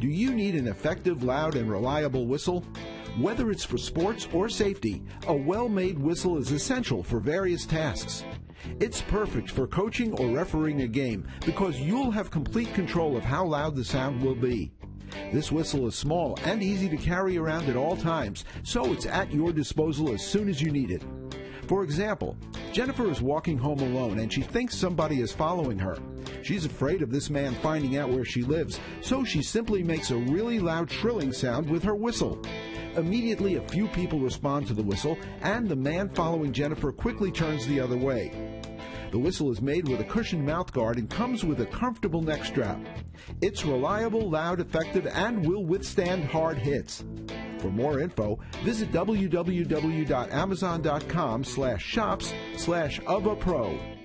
Do you need an effective, loud, and reliable whistle? Whether it's for sports or safety, a well made whistle is essential for various tasks. It's perfect for coaching or refereeing a game because you'll have complete control of how loud the sound will be. This whistle is small and easy to carry around at all times, so it's at your disposal as soon as you need it. For example, Jennifer is walking home alone and she thinks somebody is following her. She's afraid of this man finding out where she lives, so she simply makes a really loud trilling sound with her whistle. Immediately, a few people respond to the whistle, and the man following Jennifer quickly turns the other way. The whistle is made with a cushioned mouthguard and comes with a comfortable neck strap. It's reliable, loud, effective, and will withstand hard hits. For more info, visit www.amazon.com slash shops slash AVA Pro.